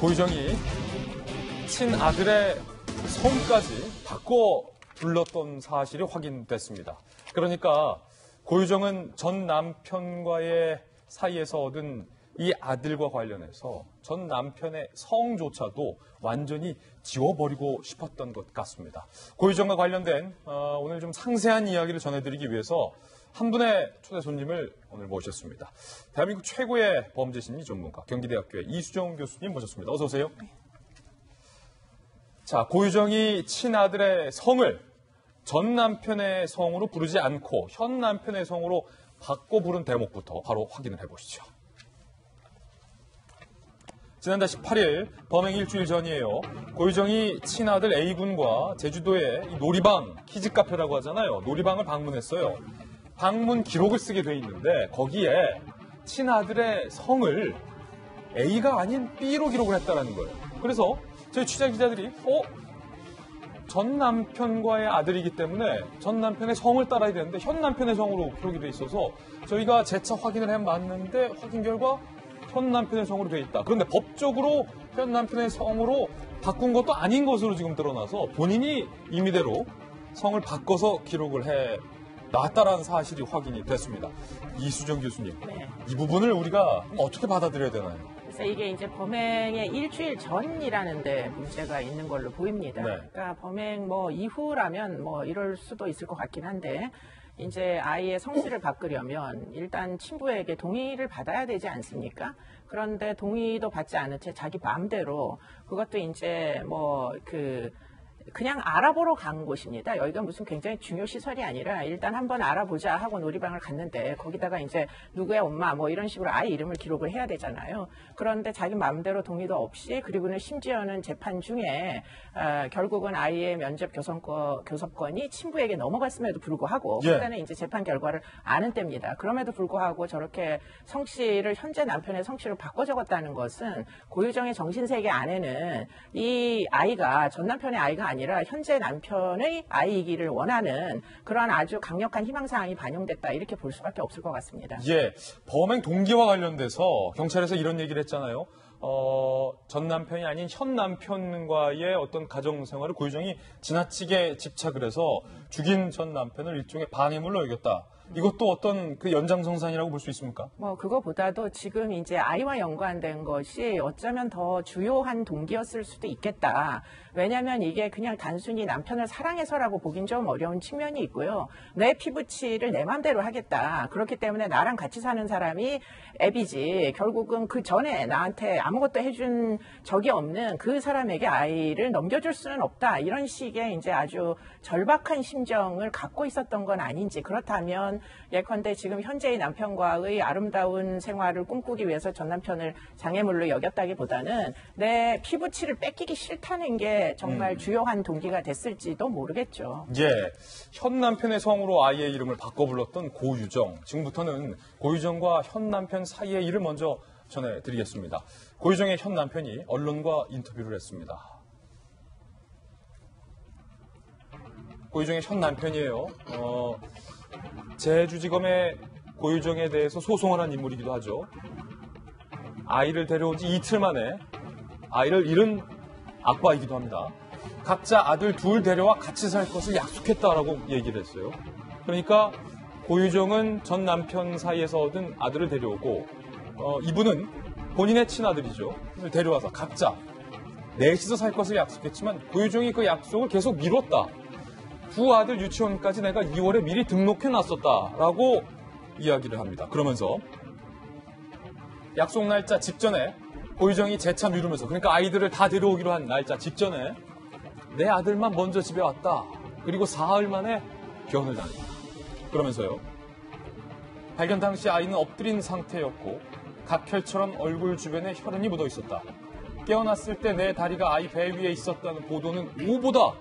고유정이 친아들의 성까지 바꿔 불렀던 사실이 확인됐습니다. 그러니까 고유정은 전 남편과의 사이에서 얻은 이 아들과 관련해서 전 남편의 성조차도 완전히 지워버리고 싶었던 것 같습니다. 고유정과 관련된 어, 오늘 좀 상세한 이야기를 전해드리기 위해서 한 분의 초대 손님을 오늘 모셨습니다. 대한민국 최고의 범죄 심리 전문가 경기대학교의 이수정 교수님 모셨습니다. 어서 오세요. 자, 고유정이 친아들의 성을 전 남편의 성으로 부르지 않고 현 남편의 성으로 바꿔 부른 대목부터 바로 확인을 해보시죠. 지난달 18일 범행 일주일 전이에요. 고유정이 친아들 A군과 제주도의 놀이방, 키즈카페라고 하잖아요. 놀이방을 방문했어요. 방문 기록을 쓰게 돼 있는데 거기에 친아들의 성을 A가 아닌 B로 기록을 했다라는 거예요. 그래서 저희 취재 기자들이 어? 전 남편과의 아들이기 때문에 전 남편의 성을 따라야 되는데 현 남편의 성으로 기록이 돼 있어서 저희가 재차 확인을 해봤는데 확인 결과 현 남편의 성으로 돼 있다. 그런데 법적으로 현 남편의 성으로 바꾼 것도 아닌 것으로 지금 드러나서 본인이 임의대로 성을 바꿔서 기록을 해 놨다라는 사실이 확인이 됐습니다. 이수정 교수님, 네. 이 부분을 우리가 어떻게 받아들여야 되나요? 그래서 이게 이제 범행의 일주일 전이라는데 문제가 있는 걸로 보입니다. 네. 그러니까 범행 뭐 이후라면 뭐 이럴 수도 있을 것 같긴 한데 이제 아이의 성씨를 바꾸려면 일단 친부에게 동의를 받아야 되지 않습니까? 그런데 동의도 받지 않은 채 자기 마음대로 그것도 이제 뭐그 그냥 알아보러 간 곳입니다. 여기가 무슨 굉장히 중요 시설이 아니라 일단 한번 알아보자 하고 놀이방을 갔는데 거기다가 이제 누구의 엄마 뭐 이런 식으로 아이 이름을 기록을 해야 되잖아요. 그런데 자기 마음대로 동의도 없이 그리고는 심지어는 재판 중에 어, 결국은 아이의 면접 교섭권, 교섭권이 친부에게 넘어갔음에도 불구하고 예. 그때는 이제 재판 결과를 아는 때입니다. 그럼에도 불구하고 저렇게 성씨를 현재 남편의 성씨로 바꿔 적었다는 것은 고유정의 정신세계 안에는 이 아이가 전 남편의 아이가 아니 라 현재 남편의 아이이기를 원하는 그러한 아주 강력한 희망사항이 반영됐다 이렇게 볼 수밖에 없을 것 같습니다. 예, 범행 동기와 관련돼서 경찰에서 이런 얘기를 했잖아요. 어, 전 남편이 아닌 현 남편과의 어떤 가정 생활을 고유정이 지나치게 집착을 해서 죽인 전 남편을 일종의 방해물로 여겼다. 이것도 어떤 그 연장성산이라고 볼 수 있습니까? 뭐 그거보다도 지금 이제 아이와 연관된 것이 어쩌면 더 주요한 동기였을 수도 있겠다. 왜냐하면 이게 그냥 단순히 남편을 사랑해서라고 보긴 좀 어려운 측면이 있고요. 내 피부치를 내 맘대로 하겠다. 그렇기 때문에 나랑 같이 사는 사람이 애비지. 결국은 그 전에 나한테 아무것도 해준 적이 없는 그 사람에게 아이를 넘겨줄 수는 없다. 이런 식의 이제 아주 절박한 심정을 갖고 있었던 건 아닌지 그렇다면 예컨대 지금 현재의 남편과의 아름다운 생활을 꿈꾸기 위해서 전 남편을 장애물로 여겼다기보다는 내 피부치를 뺏기기 싫다는 게 정말 주요한 동기가 됐을지도 모르겠죠. 예, 현 남편의 성으로 아이의 이름을 바꿔 불렀던 고유정. 지금부터는 고유정과 현 남편 사이의 일을 먼저 전해드리겠습니다. 고유정의 현 남편이 언론과 인터뷰를 했습니다. 고유정의 현 남편이에요. 어, 제주지검의 고유정에 대해서 소송을 한 인물이기도 하죠. 아이를 데려온 지 이틀 만에 아이를 잃은 아빠이기도 합니다. 각자 아들 둘 데려와 같이 살 것을 약속했다라고 얘기를 했어요. 그러니까 고유정은 전 남편 사이에서 얻은 아들을 데려오고 어, 이분은 본인의 친아들이죠. 데려와서 각자 넷이서 살 것을 약속했지만 고유정이 그 약속을 계속 미뤘다. 두 아들 유치원까지 내가 2월에 미리 등록해 놨었다라고 이야기를 합니다. 그러면서 약속 날짜 직전에 고유정이 재차 미루면서 그러니까 아이들을 다 데려오기로 한 날짜 직전에 내 아들만 먼저 집에 왔다. 그리고 사흘 만에 변을 당했다. 그러면서요. 발견 당시 아이는 엎드린 상태였고 각혈처럼 얼굴 주변에 혈흔이 묻어 있었다. 깨어났을 때 내 다리가 아이 배 위에 있었다는 보도는 오보다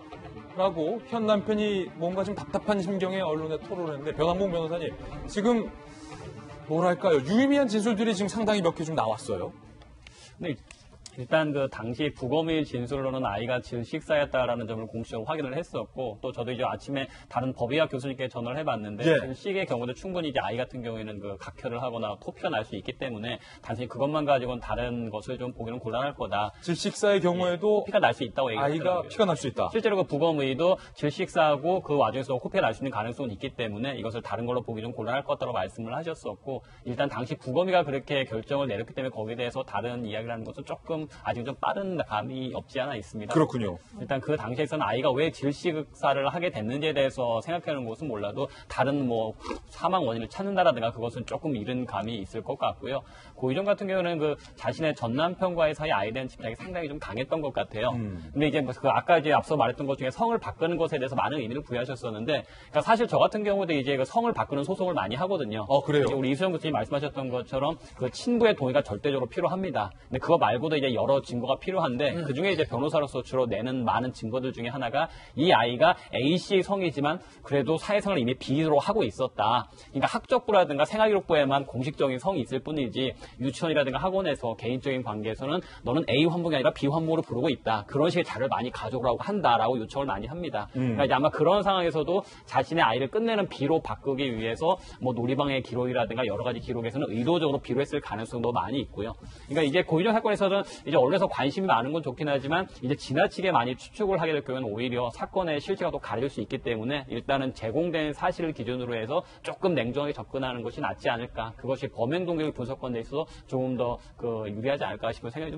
라고 현 남편이 뭔가 좀 답답한 심경에 언론에 토론을 했는데 변한봉 변호사님 지금 뭐랄까요 유의미한 진술들이 지금 상당히 몇 개 좀 나왔어요. 네, 일단 그 당시 부검의 진술로는 아이가 질 식사였다라는 점을 공식적으로 확인을 했었고 또 저도 이제 아침에 다른 법의학 교수님께 전화를 해봤는데 예. 질식의 경우도 충분히 이제 아이 같은 경우에는 그 각혈을 하거나 토피가 날 수 있기 때문에 단순히 그것만 가지고는 다른 것을 좀 보기는 곤란할 거다. 질식사의 경우에도 피가 날 수 있다고 아이가 얘기하더라고요. 피가 날 수 있다. 실제로 그 부검의도 질식사하고 그 와중에서 코피가 날 수 있는 가능성은 있기 때문에 이것을 다른 걸로 보기 좀 곤란할 것 같다고 말씀을 하셨었고 일단 당시 부검의가 그렇게 결정을 내렸기 때문에 거기에 대해서 다른 이야기를 하는 것은 조금 아직 좀 빠른 감이 없지 않아 있습니다. 그렇군요. 일단 그 당시에서는 아이가 왜 질식사를 하게 됐는지에 대해서 생각하는 것은 몰라도 다른 뭐 사망 원인을 찾는다라든가 그것은 조금 이른 감이 있을 것 같고요. 고유정 같은 경우는 그 자신의 전 남편과의 사이 아이에 대한 집착이 상당히 좀 강했던 것 같아요. 근데 이제 뭐그 아까 이제 앞서 말했던 것 중에 성을 바꾸는 것에 대해서 많은 의미를 부여하셨었는데 그러니까 사실 저 같은 경우도 이제 그 성을 바꾸는 소송을 많이 하거든요. 어, 그래요? 우리 이수영 교수님 말씀하셨던 것처럼 그 친부의 동의가 절대적으로 필요합니다. 근데 그거 말고도 이제 여러 증거가 필요한데 음. 그 중에 이제 변호사로서 주로 내는 많은 증거들 중에 하나가 이 아이가 A 씨 성이지만 그래도 사회생활을 이미 B로 하고 있었다. 그러니까 학적부라든가 생활기록부에만 공식적인 성이 있을 뿐이지 유치원이라든가 학원에서 개인적인 관계에서는 너는 A 환목이 아니라 B 환목으로 부르고 있다. 그런 식의 자료를 많이 가져오라고 한다라고 요청을 많이 합니다. 그러니까 이제 아마 그런 상황에서도 자신의 아이를 끝내는 B로 바꾸기 위해서 뭐 놀이방의 기록이라든가 여러 가지 기록에서는 의도적으로 B로 했을 가능성도 많이 있고요. 그러니까 이제 고의정 사건에서는 이제 언론에서 관심이 많은 건 좋긴 하지만 이제 지나치게 많이 추측을 하게 될 경우는 오히려 사건의 실체가 또 가려질 수 있기 때문에 일단은 제공된 사실을 기준으로 해서 조금 냉정하게 접근하는 것이 낫지 않을까. 그것이 범행 동기를 분석권에 있어서 조금 더 그 유리하지 않을까 싶은 생각이 좀